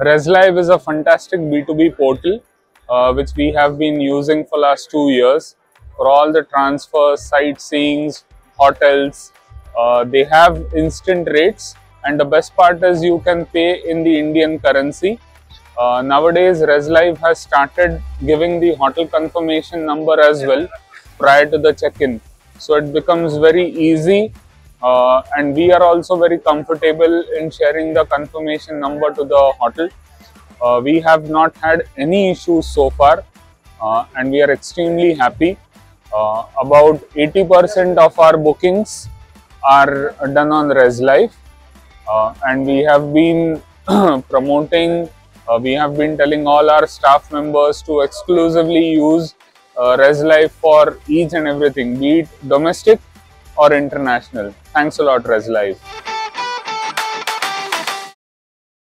RezLive is a fantastic B2B portal uh, which we have been using for last two years for all the transfers, sightseeings, hotels. Uh, they have instant rates and the best part is you can pay in the Indian currency. Uh, nowadays, RezLive has started giving the hotel confirmation number as well prior to the check-in. So it becomes very easy uh, and we are also very comfortable in sharing the confirmation number to the hotel. Uh, we have not had any issues so far uh, and we are extremely happy. Uh, about 80% of our bookings are done on RezLive uh, and we have been promoting, uh, we have been telling all our staff members to exclusively use RezLive for each and everything, be it domestic or international. Thanks a lot, RezLive.